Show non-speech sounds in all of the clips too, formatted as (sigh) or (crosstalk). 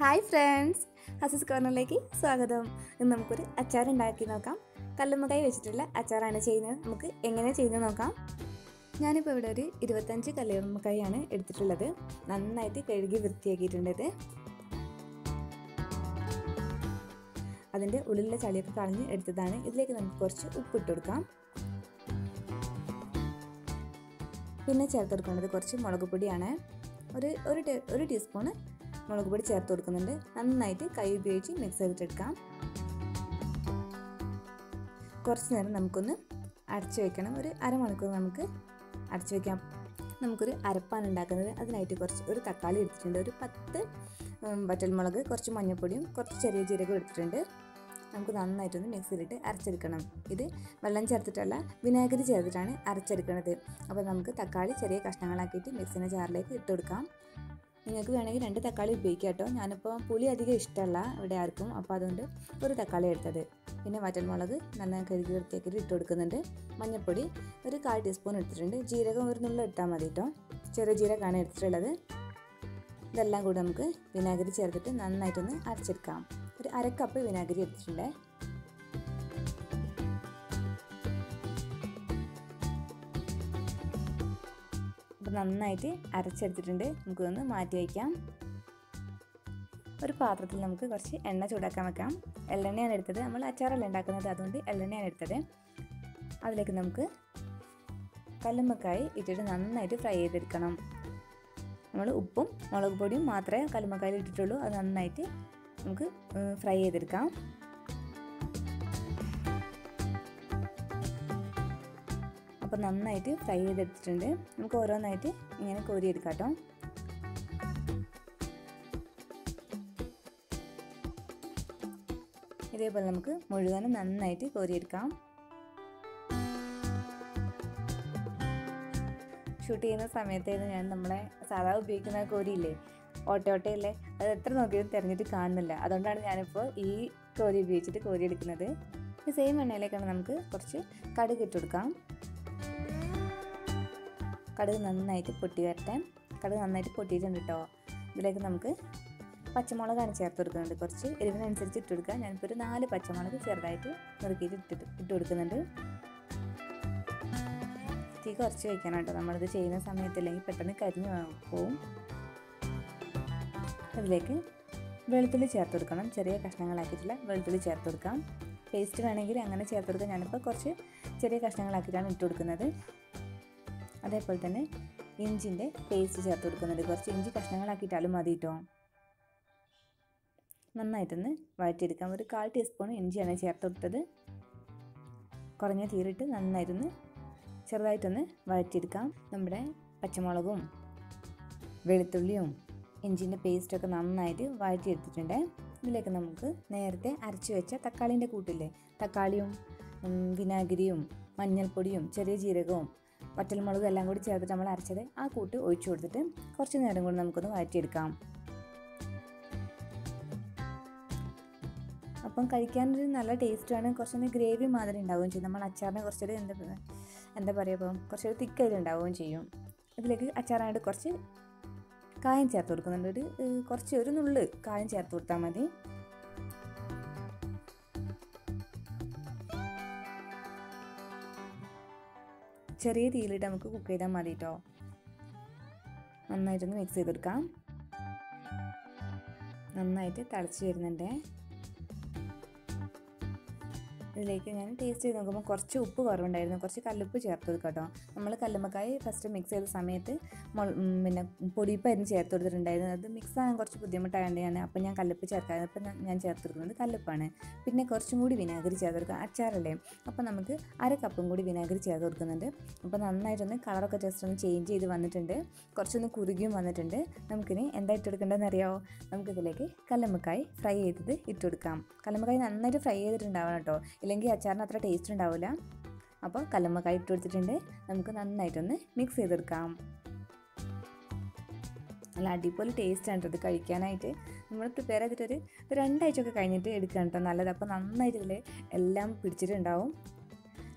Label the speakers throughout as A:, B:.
A: Hi friends ഹസസ് കോർണറിലേക്ക് സ്വാഗതം. ഇന്ന് നമുക്കൊരു അച്ചാർ ഉണ്ടാക്കി നോക്കാം. കല്ലുമ്മക്കായി വെച്ചിട്ടുള്ള അച്ചാറാണ് ചെയ്യുന്നത്. നമുക്ക് എങ്ങനെ ചെയ്യുന്നത് നോക്കാം. ഞാനിപ്പോൾ ഇവിടെ ഒരു ഇരുപത്തഞ്ച് കല്ലുമ്മക്കായാണ് എടുത്തിട്ടുള്ളത്. നന്നായിട്ട് കഴുകി വൃത്തിയാക്കിയിട്ടുണ്ട് ഇത്. അതിന്റെ ഉള്ളിലെ ചളിയൊക്കെ കളഞ്ഞ് എടുത്തതാണ്. ഇതിലേക്ക് നമുക്ക് കുറച്ച് ഉപ്പിട്ട് കൊടുക്കാം. പിന്നെ ചേർത്ത് കൊടുക്കേണ്ടത് കുറച്ച് മുളക് പൊടിയാണ്. ഒരു ഒരു ഒരു ടീസ്പൂണ് മുളക് പൊടി ചേർത്ത് കൊടുക്കുന്നുണ്ട്. നന്നായിട്ട് കൈ ഉപയോഗിച്ച് മിക്സ് ചെയ്തിട്ടെടുക്കാം. കുറച്ച് നേരം നമുക്കൊന്ന് അടച്ചു വെക്കണം. ഒരു അരമണിക്കൂർ നമുക്ക് അടച്ചു വെക്കാം. നമുക്കൊരു അരപ്പാണ് ഉണ്ടാക്കുന്നത്. അതിനായിട്ട് കുറച്ച് ഒരു തക്കാളി എടുത്തിട്ടുണ്ട്. ഒരു പത്ത് വറ്റൽമുളക് കുറച്ച് മഞ്ഞൾപ്പൊടിയും കുറച്ച് ചെറിയ ജീരകവും എടുത്തിട്ടുണ്ട്. നമുക്ക് നന്നായിട്ടൊന്ന് മിക്സിയിലിട്ട് അരച്ചെടുക്കണം. ഇത് വെള്ളം ചേർത്തിട്ടല്ല വിനാഗിരി ചേർത്തിട്ടാണ് അരച്ചെടുക്കുന്നത് അപ്പോൾ നമുക്ക് തക്കാളി ചെറിയ കഷ്ണങ്ങളാക്കിയിട്ട് മിക്സിന്റെ ജാറിലേക്ക് ഇട്ട് കൊടുക്കാം. നിങ്ങൾക്ക് വേണമെങ്കിൽ രണ്ട് തക്കാളി ഉപയോഗിക്കാം കേട്ടോ. ഞാനിപ്പോൾ പുളി അധികം ഇഷ്ടമല്ല ഇവിടെ ആർക്കും. അപ്പോൾ അതുകൊണ്ട് ഒരു തക്കാളി എടുത്തത്. പിന്നെ വറ്റൽമുളക് നന്നായി കഴുകി വൃത്തിയാക്കി ഇട്ട് കൊടുക്കുന്നുണ്ട്. മഞ്ഞൾപ്പൊടി ഒരു കാൽ ടീസ്പൂൺ എടുത്തിട്ടുണ്ട്. ജീരകം ഒരു നുള്ള ഇട്ടാൽ മതി കേട്ടോ. ചെറിയ ജീരകമാണ് എടുത്തിട്ടുള്ളത്. ഇതെല്ലാം കൂടി നമുക്ക് വിനാഗിരി ചേർത്തിട്ട് നന്നായിട്ടൊന്ന് അരച്ചെടുക്കാം. ഒരു അര കപ്പ് വിനാഗിരി എടുത്തിട്ടുണ്ട്. അപ്പോൾ നന്നായിട്ട് അരച്ചെടുത്തിട്ടുണ്ട്. നമുക്കിതൊന്ന് മാറ്റി വയ്ക്കാം. ഒരു പാത്രത്തിൽ നമുക്ക് കുറച്ച് എണ്ണ ചൂടാക്കാൻ വെക്കാം. എള്ളെണ്ണയാണ് എടുത്തത്. നമ്മൾ അച്ചാറല്ല ഉണ്ടാക്കുന്നത്? അതുകൊണ്ട് എള്ളെണ്ണയാണ് എടുത്തത്. അതിലേക്ക് നമുക്ക് കല്ലുമ്മക്കായി ഇട്ടിട്ട് നന്നായിട്ട് ഫ്രൈ ചെയ്തെടുക്കണം. നമ്മൾ ഉപ്പും മുളക് പൊടിയും മാത്രമേ കല്ലുമ്മക്കായിൽ ഇട്ടിട്ടുള്ളൂ. അത് നന്നായിട്ട് നമുക്ക് ഫ്രൈ ചെയ്തെടുക്കാം. അപ്പോൾ നന്നായിട്ട് ഫ്രൈ ചെയ്തെടുത്തിട്ടുണ്ട്. നമുക്ക് ഓരോന്നായിട്ട് ഇങ്ങനെ കോരിയെടുക്കാം കേട്ടോ ഇതേപോലെ നമുക്ക് മുഴുവനും നന്നായിട്ട് കോരിയെടുക്കാം. ഷൂട്ട് ചെയ്യുന്ന സമയത്തായിരുന്നു ഞാൻ നമ്മളെ സാധാ ഉപയോഗിക്കുന്ന കോരിയില്ലേ? ഓട്ടോട്ടയില്ലേ അത് എത്ര നോക്കിയാലും തിരഞ്ഞിട്ട് കാണുന്നില്ല. അതുകൊണ്ടാണ് ഞാനിപ്പോൾ ഈ കോരി ഉപയോഗിച്ചിട്ട് കോരി എടുക്കുന്നത് സെയിം എണ്ണയിലേക്കാണ് നമുക്ക് കുറച്ച് കടുക് കൊടുക്കാം. കടുക് നന്നായിട്ട് പൊട്ടി വരട്ടെ. കടുക് നന്നായിട്ട് പൊട്ടിയിട്ടുണ്ട് കേട്ടോ ഇതിലേക്ക് നമുക്ക് പച്ചമുളകാണ് ചേർത്ത് കൊടുക്കുന്നുണ്ട്. കുറച്ച് എരിവിനനുസരിച്ച് ഇട്ട് കൊടുക്കുക. ഞാനിപ്പോൾ ഒരു നാല് പച്ചമുളക് ചെറുതായിട്ട് നുറുക്കിയിട്ട് ഇട്ടിട്ട് ഇട്ട് കൊടുക്കുന്നുണ്ട്. തീ കുറച്ച് വയ്ക്കണം കേട്ടോ നമ്മളിത് ചെയ്യുന്ന സമയത്ത് അല്ലെങ്കിൽ പെട്ടെന്ന് കരിഞ്ഞു പോവും. അതിലേക്ക് വെളുത്തുള്ളി ചേർത്ത് കൊടുക്കണം. ചെറിയ കഷ്ണങ്ങളാക്കിയിട്ടുള്ള വെളുത്തുള്ളി ചേർത്ത് കൊടുക്കാം. പേസ്റ്റ് വേണമെങ്കിൽ അങ്ങനെ ചേർത്ത് കൊടുക്കാം. ഞാനിപ്പോൾ കുറച്ച് ചെറിയ കഷ്ണങ്ങളാക്കിയിട്ടാണ് ഇട്ട് കൊടുക്കുന്നത്. അതേപോലെ തന്നെ ഇഞ്ചിന്റെ പേസ്റ്റ് ചേർത്ത് കൊടുക്കുന്നുണ്ട്. കുറച്ച് ഇഞ്ചി കഷ്ണങ്ങളാക്കിയിട്ടാലും മതി കേട്ടോ നന്നായിട്ടൊന്ന് വഴറ്റിയെടുക്കാം. ഒരു കാൽ ടീസ്പൂൺ ഇഞ്ചിയാണ് ചേർത്ത് കൊടുത്തത്. കുറഞ്ഞ തീരിട്ട് നന്നായിട്ടൊന്ന് ചെറുതായിട്ടൊന്ന് വഴറ്റിയെടുക്കാം. നമ്മുടെ പച്ചമുളകും വെളുത്തുള്ളിയും ഇഞ്ചിന്റെ പേസ്റ്റൊക്കെ നന്നായിട്ട് വഴറ്റിയെടുത്തിട്ടുണ്ട്. ഇതിലേക്ക് നമുക്ക് നേരത്തെ അരച്ച് വെച്ച തക്കാളീന്റെ കൂട്ടില്ലേ? തക്കാളിയും വിനാഗിരിയും മഞ്ഞൾപ്പൊടിയും ചെറിയ ജീരകവും വറ്റൽമുളകും എല്ലാം കൂടി ചേർത്തിട്ട് നമ്മൾ അരച്ചത് ആ കൂട്ട് ഒഴിച്ചു കൊടുത്തിട്ട് കുറച്ച് നേരം കൂടി നമുക്കൊന്ന് വഴറ്റിയെടുക്കാം. അപ്പം കഴിക്കാനൊരു നല്ല ടേസ്റ്റാണ് കുറച്ചൊന്ന് ഗ്രേവി മാതിരി ഉണ്ടാവുകയും ചെയ്യും. നമ്മൾ അച്ചാറിന് കുറച്ചൊരു എന്താ എന്താ പറയുക ഇപ്പം കുറച്ചൊരു തിക്കായിട്ട് ഉണ്ടാവുകയും ചെയ്യും. ഇതിലേക്ക് അച്ചാറായിട്ട് കുറച്ച് കായം ചേർത്ത് കൊടുക്കുന്നുണ്ട്. ഒരു കുറച്ച് ഒരു നുള്ള് കായം ചേർത്ത് കൊടുത്താൽ മതി. ചെറിയ തീയിലിട്ട് നമുക്ക് കുക്ക് ചെയ്താൽ മതി കേട്ടോ നന്നായിട്ടൊന്ന് മിക്സ് ചെയ്തെടുക്കാം. നന്നായിട്ട് തിളച്ച് വരുന്നുണ്ട്. ഇതിലേക്ക് ഞാൻ ടേസ്റ്റ് ചെയ്ത് നോക്കുമ്പോൾ കുറച്ച് ഉപ്പ് കുറവുണ്ടായിരുന്നു. കുറച്ച് കല്ലുപ്പ് ചേർത്ത് കൊടുക്കട്ടോ കേട്ടോ. നമ്മൾ കല്ലുമ്മക്കായി ഫസ്റ്റ് മിക്സ് ചെയ്ത സമയത്ത് പിന്നെ പൊടിയപ്പായിരുന്നു ചേർത്ത് കൊടുത്തിട്ടുണ്ടായിരുന്നത് അത് മിക്സ് ആകാൻ കുറച്ച് ബുദ്ധിമുട്ടായതുകൊണ്ടാണ് അപ്പോൾ ഞാൻ കല്ലുപ്പ് ചേർക്കാതെ അപ്പം ഞാൻ ചേർത്ത് കൊടുക്കുന്നത് കല്ലുപ്പാണ്. പിന്നെ കുറച്ചും കൂടി വിനാഗിരി ചേർത്ത് കൊടുക്കുക അച്ചാറല്ലേ? അപ്പോൾ നമുക്ക് അര കപ്പും കൂടി വിനാഗിരി ചേർത്ത് കൊടുക്കുന്നുണ്ട്. അപ്പോൾ നന്നായിട്ടൊന്ന് കളറൊക്കെ ജസ്റ്റ് ഒന്ന് ചേഞ്ച് ചെയ്ത് വന്നിട്ടുണ്ട്. കുറച്ചൊന്ന് കുറുകിയും വന്നിട്ടുണ്ട്. നമുക്കിനി എന്താ ഇട്ട് അറിയാമോ നമുക്കിതിലേക്ക് കല്ലുമ്മക്കായി ഫ്രൈ ചെയ്തത് ഇട്ട് കൊടുക്കാം. കല്ലുമ്മക്കായി നന്നായിട്ട് ഫ്രൈ ചെയ്തിട്ടുണ്ടാവണം കേട്ടോ. ഇല്ലെങ്കിൽ അച്ചാറിന് അത്ര ടേസ്റ്റ് ഉണ്ടാവില്ല. അപ്പോൾ കല്ലുമ്മക്കായി ഇട്ട് കൊടുത്തിട്ടുണ്ട്. നമുക്ക് നന്നായിട്ടൊന്ന് മിക്സ് ചെയ്തെടുക്കാം. നല്ല അടിപൊളി ടേസ്റ്റാണ് കേട്ടോ ഇത് കഴിക്കാനായിട്ട്. നമ്മൾ പ്രിപ്പയർ ചെയ്തിട്ടൊരു രണ്ടാഴ്ചയൊക്കെ കഴിഞ്ഞിട്ട് എടുക്കണം കേട്ടോ നല്ലത്. അപ്പോൾ നന്നായിട്ട് ഇതിൽ എല്ലാം പിടിച്ചിട്ടുണ്ടാവും.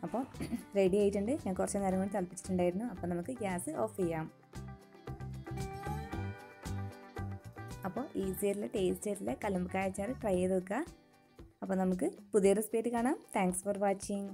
A: അപ്പോൾ (clears throat) റെഡി ആയിട്ടുണ്ട്. ഞാൻ കുറച്ച് നേരം കൂടി തിളപ്പിച്ചിട്ടുണ്ടായിരുന്നു. അപ്പോൾ നമുക്ക് ഗ്യാസ് ഓഫ് ചെയ്യാം. അപ്പോൾ ഈസി ആയിട്ടുള്ള ടേസ്റ്റ് ആയിട്ടുള്ള കലമ്പക്കായ അച്ചാർ ട്രൈ ചെയ്ത് വെക്കുക അപ്പോൾ നമുക്ക് പുതിയ റെസിപ്പി ആയിട്ട് കാണാം. Thanks for watching